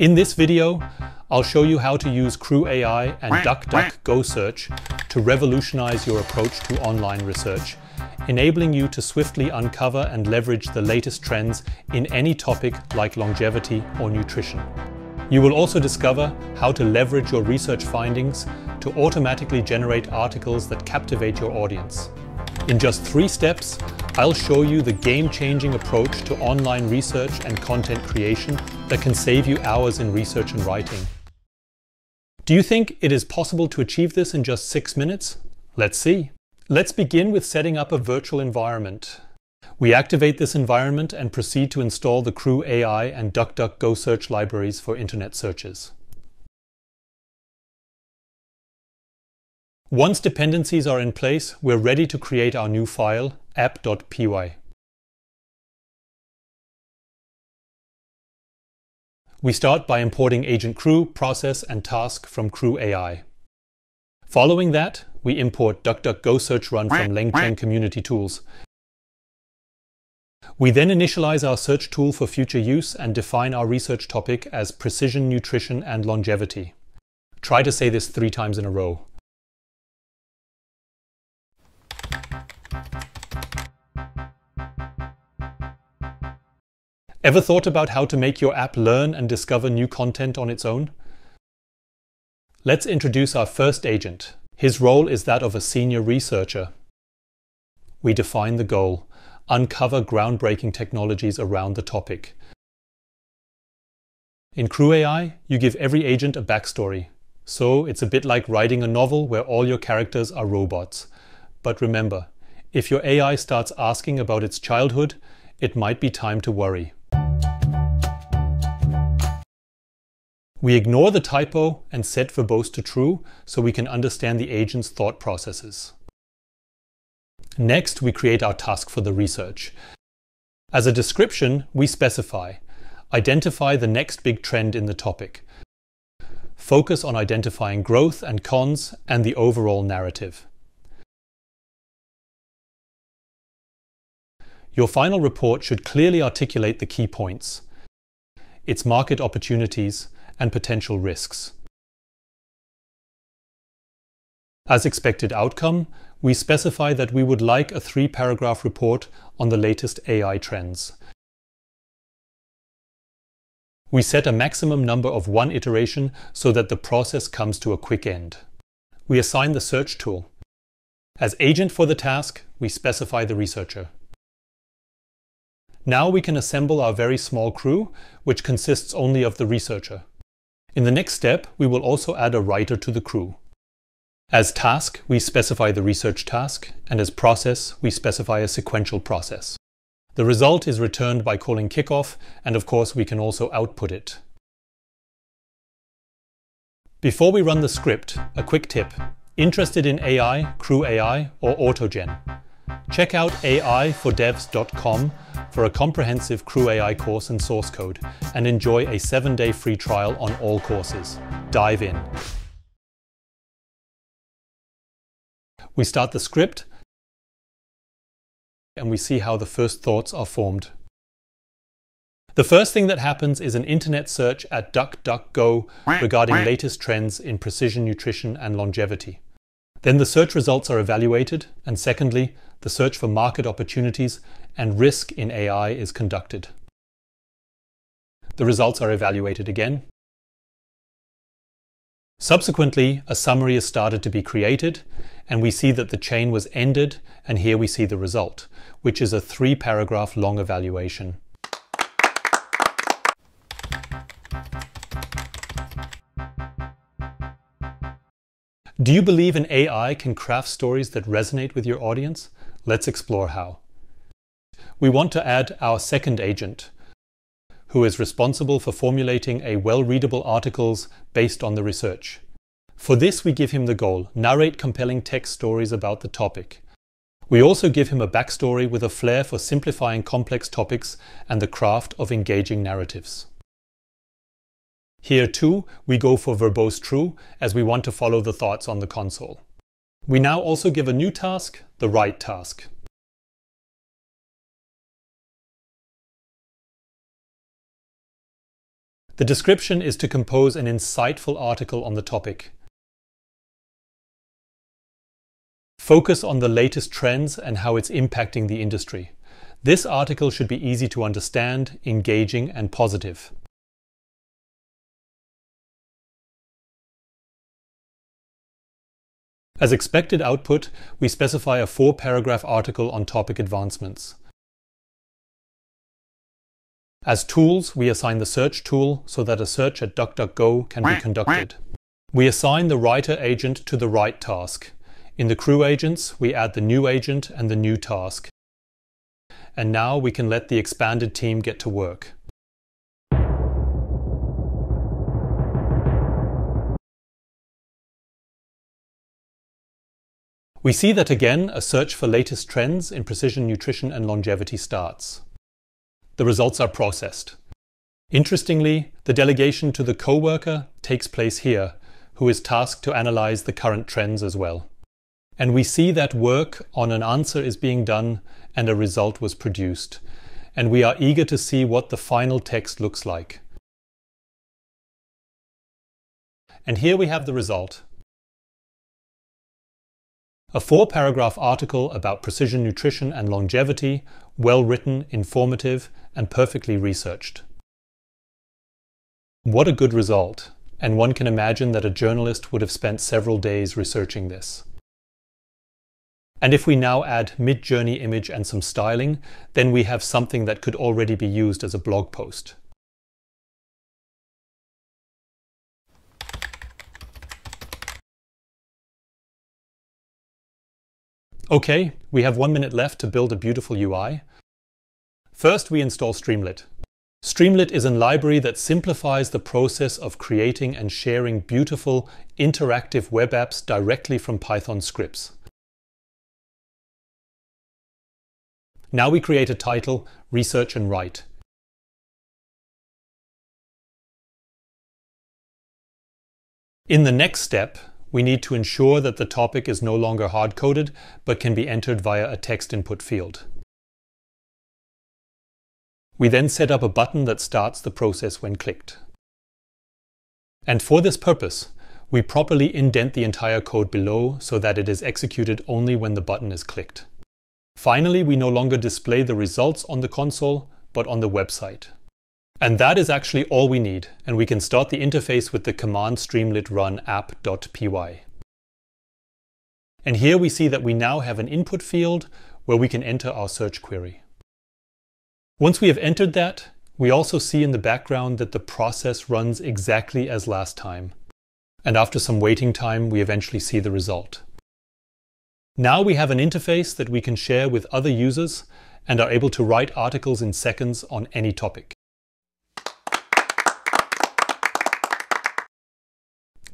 In this video, I'll show you how to use Crew AI and DuckDuckGo Search to revolutionize your approach to online research, enabling you to swiftly uncover and leverage the latest trends in any topic like longevity or nutrition. You will also discover how to leverage your research findings to automatically generate articles that captivate your audience. In just three steps, I'll show you the game-changing approach to online research and content creation that can save you hours in research and writing. Do you think it is possible to achieve this in just six minutes? Let's see. Let's begin with setting up a virtual environment. We activate this environment and proceed to install the Crew AI and DuckDuckGo search libraries for internet searches. Once dependencies are in place, we're ready to create our new file, app.py. We start by importing agent crew, process, and task from Crew AI. Following that, we import DuckDuckGo search run from LangChain community tools. We then initialize our search tool for future use and define our research topic as precision nutrition and longevity. Try to say this three times in a row. Ever thought about how to make your app learn and discover new content on its own? Let's introduce our first agent. His role is that of a senior researcher. We define the goal, uncover groundbreaking technologies around the topic. In Crew AI, you give every agent a backstory. So it's a bit like writing a novel where all your characters are robots. But remember, if your AI starts asking about its childhood, it might be time to worry. We ignore the typo and set verbose to true so we can understand the agent's thought processes. Next, we create our task for the research. As a description, we specify identify the next big trend in the topic. Focus on identifying growth and cons and the overall narrative. Your final report should clearly articulate the key points, its market opportunities, and potential risks. As expected outcome, we specify that we would like a three-paragraph report on the latest AI trends. We set a maximum number of one iteration so that the process comes to a quick end. We assign the search tool. As agent for the task, we specify the researcher. Now we can assemble our very small crew, which consists only of the researcher. In the next step, we will also add a writer to the crew. As task, we specify the research task, and as process, we specify a sequential process. The result is returned by calling kickoff, and of course we can also output it. Before we run the script, a quick tip. Interested in AI, Crew AI, or AutoGen? Check out aifordevs.com for a comprehensive Crew AI course and source code, and enjoy a seven-day free trial on all courses. Dive in. We start the script, and we see how the first thoughts are formed. The first thing that happens is an internet search at DuckDuckGo regarding latest trends in precision nutrition and longevity. Then the search results are evaluated, and secondly, the search for market opportunities and risk in AI is conducted. The results are evaluated again. Subsequently, a summary is started to be created, and we see that the chain was ended, and here we see the result, which is a three paragraph long evaluation. Do you believe an AI can craft stories that resonate with your audience? Let's explore how. We want to add our second agent, who is responsible for formulating a well-readable articles based on the research. For this, we give him the goal, narrate compelling text stories about the topic. We also give him a backstory with a flair for simplifying complex topics and the craft of engaging narratives. Here too, we go for verbose true, as we want to follow the thoughts on the console. We now also give a new task, the write task. The description is to compose an insightful article on the topic. Focus on the latest trends and how it's impacting the industry. This article should be easy to understand, engaging and positive. As expected output, we specify a four-paragraph article on topic advancements. As tools, we assign the search tool so that a search at DuckDuckGo can be conducted. We assign the writer agent to the write task. In the crew agents, we add the new agent and the new task. And now we can let the expanded team get to work. We see that again a search for latest trends in precision nutrition and longevity starts the results are processed. Interestingly, the delegation to the co-worker takes place here, who is tasked to analyze the current trends as well. And we see that work on an answer is being done and a result was produced. And we are eager to see what the final text looks like. And here we have the result. A four paragraph article about precision nutrition and longevity, well written, informative, and perfectly researched. What a good result, and one can imagine that a journalist would have spent several days researching this. And if we now add Midjourney image and some styling, then we have something that could already be used as a blog post. Okay, we have one minute left to build a beautiful UI. First, we install Streamlit. Streamlit is a library that simplifies the process of creating and sharing beautiful, interactive web apps directly from Python scripts. Now we create a title, Research and Write. In the next step, we need to ensure that the topic is no longer hard-coded, but can be entered via a text input field. We then set up a button that starts the process when clicked. And for this purpose, we properly indent the entire code below so that it is executed only when the button is clicked. Finally, we no longer display the results on the console, but on the website. And that is actually all we need, and we can start the interface with the command streamlit run app.py. And here we see that we now have an input field where we can enter our search query. Once we have entered that, we also see in the background that the process runs exactly as last time. And after some waiting time, we eventually see the result. Now we have an interface that we can share with other users and are able to write articles in seconds on any topic.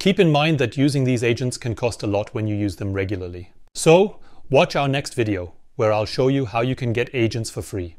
Keep in mind that using these agents can cost a lot when you use them regularly. So, watch our next video, where I'll show you how you can get agents for free.